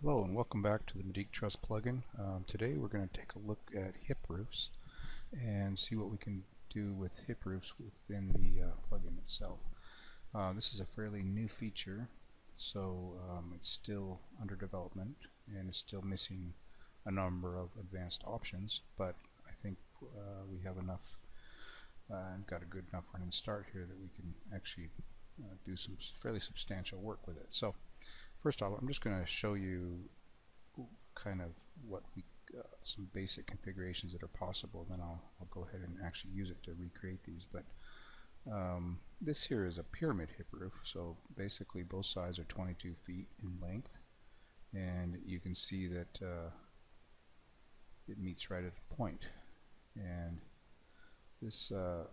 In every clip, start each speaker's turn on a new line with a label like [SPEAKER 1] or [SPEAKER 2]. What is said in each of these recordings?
[SPEAKER 1] Hello and welcome back to the Medeek Truss plugin. Um, today we're going to take a look at hip roofs and see what we can do with hip roofs within the uh, plugin itself. Uh, this is a fairly new feature so um, it's still under development and it's still missing a number of advanced options but I think uh, we have enough uh, and got a good enough running start here that we can actually uh, do some fairly substantial work with it. So First off, I'm just going to show you kind of what we, uh, some basic configurations that are possible. Then I'll, I'll go ahead and actually use it to recreate these. But um, this here is a pyramid hip roof. So basically both sides are 22 feet in length. And you can see that uh, it meets right at a point. And this uh,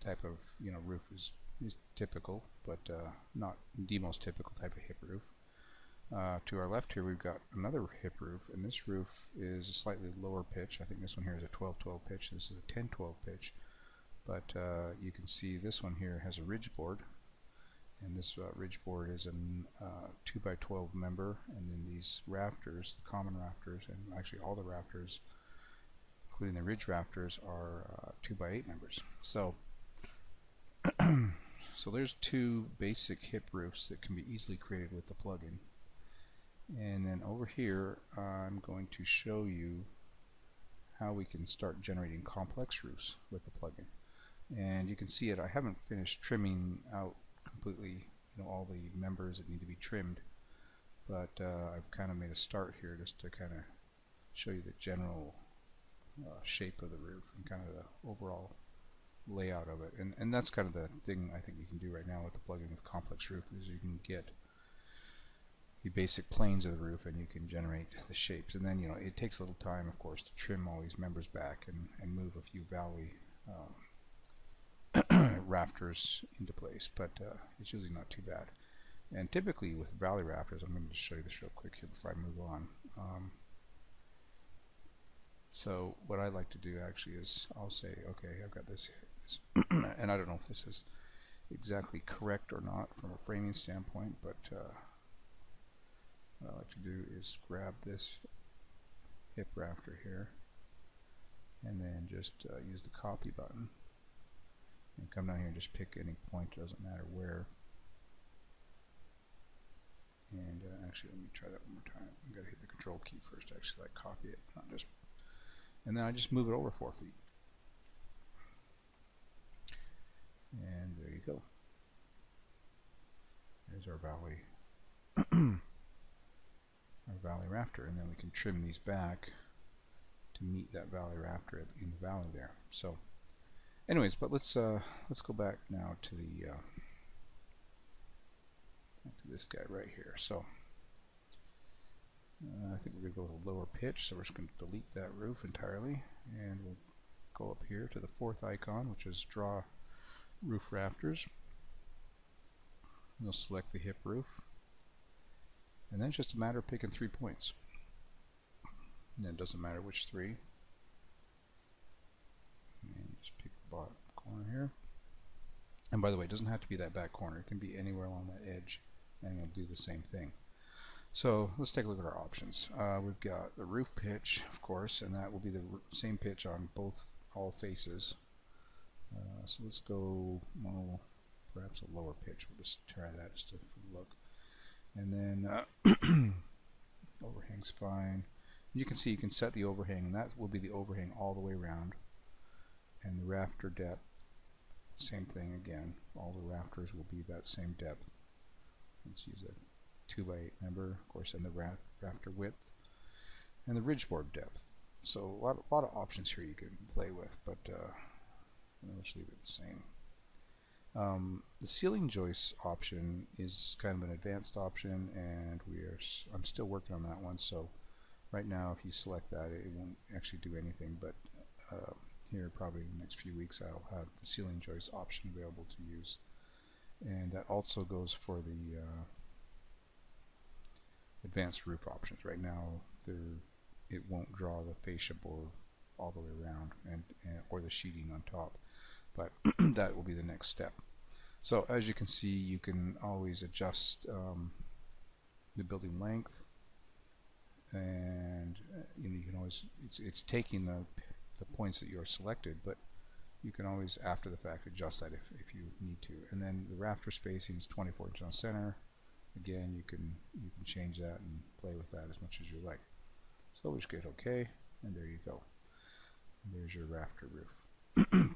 [SPEAKER 1] type of you know roof is is typical, but uh, not the most typical type of hip roof. Uh, to our left here we've got another hip roof, and this roof is a slightly lower pitch. I think this one here is a 12-12 pitch. This is a 10-12 pitch. But uh, you can see this one here has a ridge board, and this uh, ridge board is a 2x12 uh, member, and then these rafters, the common rafters, and actually all the rafters, including the ridge rafters, are 2x8 uh, members. So So there's two basic hip roofs that can be easily created with the plugin. And then over here I'm going to show you how we can start generating complex roofs with the plugin. And you can see it, I haven't finished trimming out completely you know, all the members that need to be trimmed, but uh, I've kind of made a start here just to kind of show you the general uh, shape of the roof and kind of the overall layout of it. And, and that's kind of the thing I think you can do right now with the plugin with Complex Roof is you can get the basic planes of the roof and you can generate the shapes. And then, you know, it takes a little time, of course, to trim all these members back and, and move a few valley um, rafters into place. But uh, it's usually not too bad. And typically with valley rafters, I'm going to just show you this real quick here before I move on. Um, so what I like to do actually is I'll say, okay, I've got this and I don't know if this is exactly correct or not from a framing standpoint, but uh, what I like to do is grab this hip rafter here and then just uh, use the copy button and come down here and just pick any point, doesn't matter where. And uh, actually, let me try that one more time. I've got to hit the control key first to actually like copy it, not just. And then I just move it over four feet. And there you go. There's our valley our valley rafter and then we can trim these back to meet that valley rafter in the valley there. So anyways, but let's uh, let's go back now to the uh, to this guy right here. So uh, I think we're going to go with a lower pitch, so we're just going to delete that roof entirely, and we'll go up here to the fourth icon, which is draw roof rafters. We'll select the hip roof. And then it's just a matter of picking three points. And it doesn't matter which three. And just pick the bottom corner here. And by the way, it doesn't have to be that back corner. It can be anywhere along that edge. And it'll do the same thing. So let's take a look at our options. Uh, we've got the roof pitch, of course, and that will be the same pitch on both all faces. Uh, so let's go, well, perhaps a lower pitch. We'll just try that just to look. And then uh, overhang's fine. You can see you can set the overhang, and that will be the overhang all the way around. And the rafter depth, same thing again. All the rafters will be that same depth. Let's use a 2 by 8 member, of course, and the ra rafter width. And the ridge board depth. So a lot, a lot of options here you can play with, but uh, let's leave it the same. Um, the ceiling joist option is kind of an advanced option and we are I'm still working on that one. So right now if you select that it won't actually do anything but uh, here probably in the next few weeks I'll have the ceiling joist option available to use. And that also goes for the uh, advanced roof options. Right now it won't draw the fascia board all the way around and, and or the sheeting on top but that will be the next step. So as you can see, you can always adjust um, the building length and you know you can always it's it's taking the the points that you are selected, but you can always after the fact adjust that if if you need to. And then the rafter spacing is 24 inches on center. Again, you can you can change that and play with that as much as you like. So we just get OK, and there you go. There's your rafter roof,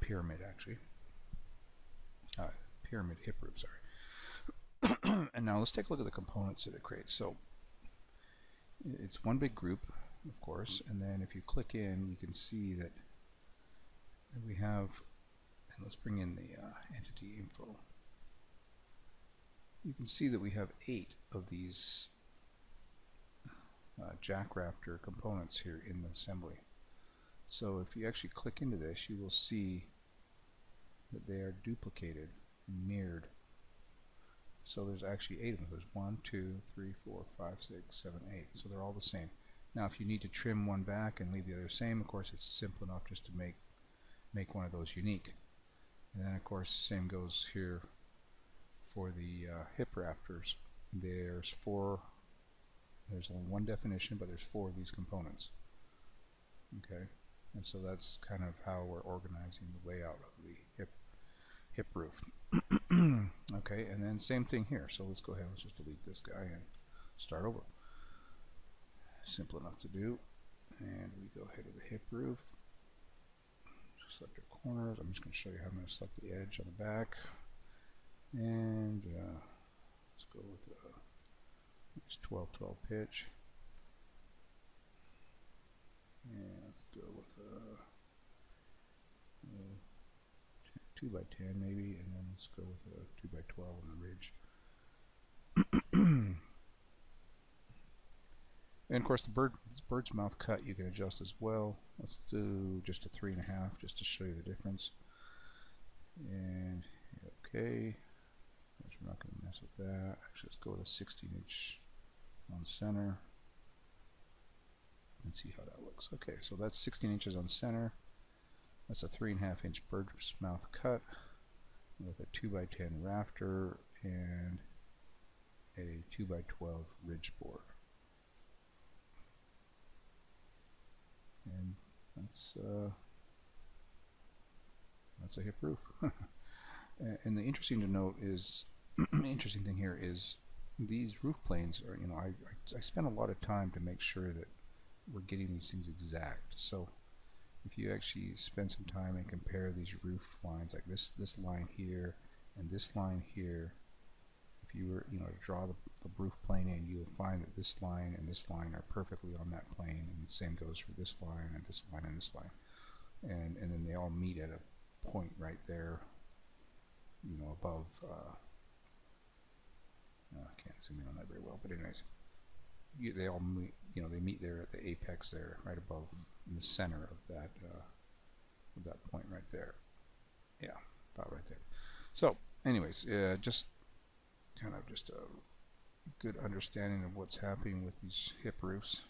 [SPEAKER 1] pyramid actually, uh, pyramid hip roof. Sorry. and now let's take a look at the components that it creates. So it's one big group, of course, and then if you click in, you can see that we have, and let's bring in the uh, entity info. You can see that we have eight of these uh, jack rafter components here in the assembly. So if you actually click into this, you will see that they are duplicated mirrored. So there's actually eight of them. There's one, two, three, four, five, six, seven, eight. So they're all the same. Now if you need to trim one back and leave the other same, of course it's simple enough just to make make one of those unique. And then of course same goes here for the uh, hip rafters. There's four there's only one definition, but there's four of these components. Okay, and so that's kind of how we're organizing the layout of the hip hip roof. okay, and then same thing here. So let's go ahead. Let's just delete this guy and start over. Simple enough to do. And we go ahead to the hip roof. Select your corners. I'm just going to show you how I'm going to select the edge on the back. And uh, let's go with uh, 12 12 pitch. And let's Uh, a 2 by 10 maybe, and then let's go with a 2 by 12 on the ridge. and of course the bird bird's mouth cut you can adjust as well. Let's do just a three and a half just to show you the difference. And okay, we're not going to mess with that. Actually, let's go with a 16 inch on center and see how that looks. Okay, so that's 16 inches on center. That's a three and a half inch bird's mouth cut with a 2 by 10 rafter and a 2 by 12 ridge board. And that's uh, that's a hip roof. and the interesting to note is, interesting thing here is these roof planes are, you know, I, I, I spent a lot of time to make sure that we're getting these things exact. So if you actually spend some time and compare these roof lines, like this, this line here and this line here, if you were, you know, to draw the, the roof plane in, you will find that this line and this line are perfectly on that plane, and the same goes for this line and this line and this line. And, and then they all meet at a point right there, you know, above uh, uh, I can't zoom in on that very well, but anyways, you, they all meet, you know, they meet there at the apex there, right above, in the center of that, uh, of that point right there. Yeah, about right there. So, anyways, uh, just kind of just a good understanding of what's happening with these hip roofs.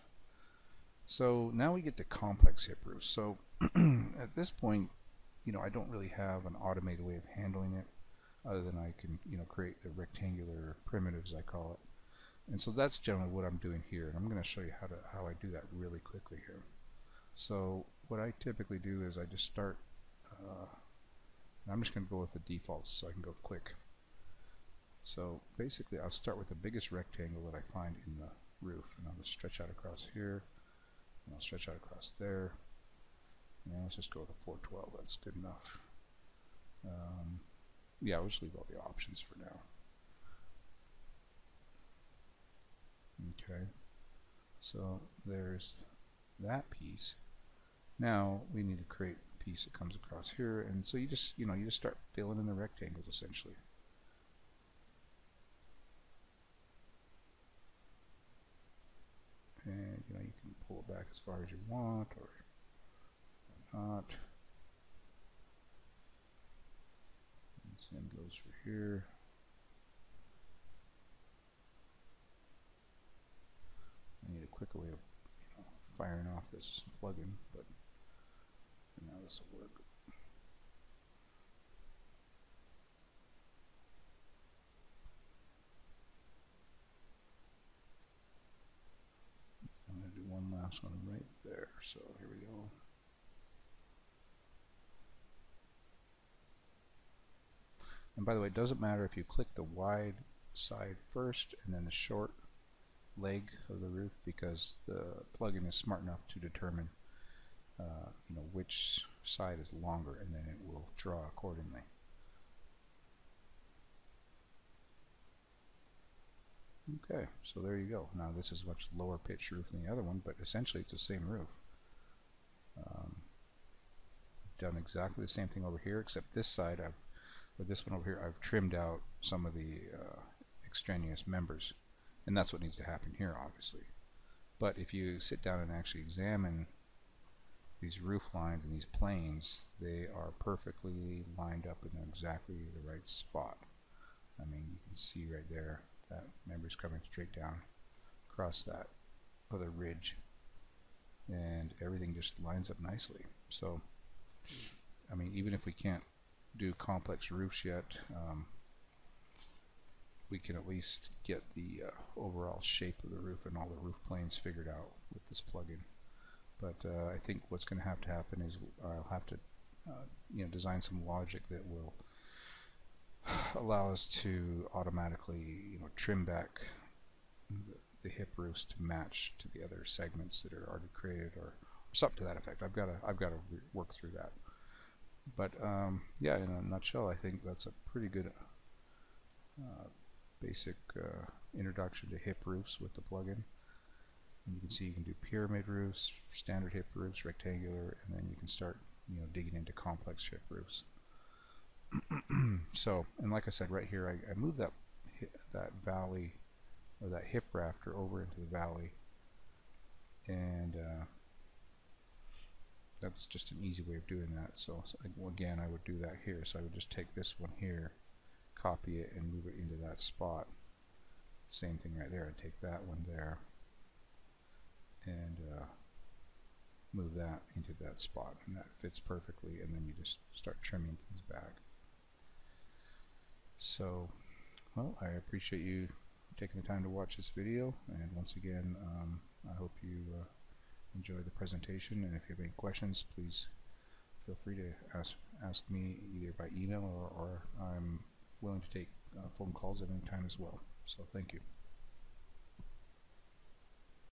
[SPEAKER 1] So now we get to complex hip roofs. So at this point, you know, I don't really have an automated way of handling it other than I can you know create the rectangular primitives I call it and so that's generally what I'm doing here and I'm going to show you how to how I do that really quickly here. So what I typically do is I just start uh, I'm just going to go with the defaults so I can go quick. So basically I'll start with the biggest rectangle that I find in the roof and going to stretch out across here and I'll stretch out across there. And let's just go with a 412 that's good enough. Um, yeah, I'll just leave all the options for now. Okay, so there's that piece. Now we need to create the piece that comes across here, and so you just you know you just start filling in the rectangles essentially. And you know you can pull it back as far as you want or not. Same goes for here. Quicker way of firing off this plugin, but now this will work. I'm going to do one last one right there. So here we go. And by the way, it doesn't matter if you click the wide side first and then the short leg of the roof because the plugin is smart enough to determine uh, you know which side is longer and then it will draw accordingly. Okay, so there you go. Now this is a much lower pitch roof than the other one, but essentially it's the same roof. Um, done exactly the same thing over here, except this side I've, with this one over here, I've trimmed out some of the uh, extraneous members, and that's what needs to happen here, obviously. But if you sit down and actually examine these roof lines and these planes, they are perfectly lined up in exactly the right spot. I mean, you can see right there that member's coming straight down across that other ridge and everything just lines up nicely so I mean even if we can't do complex roofs yet um, we can at least get the uh, overall shape of the roof and all the roof planes figured out with this plugin but uh, I think what's going to have to happen is I'll have to uh, you know design some logic that will allow us to automatically you know trim back the, the hip roofs to match to the other segments that are already created or, or something to that effect. I've got to I've got to work through that. But um, yeah, in a nutshell, I think that's a pretty good uh, basic uh, introduction to hip roofs with the plugin. And you can see you can do pyramid roofs, standard hip roofs, rectangular, and then you can start you know digging into complex hip roofs. so, and like I said, right here, I, I moved that that valley or that hip rafter over into the valley, and uh, that's just an easy way of doing that. So, so again, I would do that here. So I would just take this one here, copy it, and move it into that spot. Same thing right there. I take that one there, and uh, move that into that spot, and that fits perfectly. And then you just start trimming things back. So, well, I appreciate you taking the time to watch this video, and once again, um, I hope you uh, enjoy the presentation, and if you have any questions, please feel free to ask, ask me either by email or, or I'm willing to take uh, phone calls at any time as well. So thank you.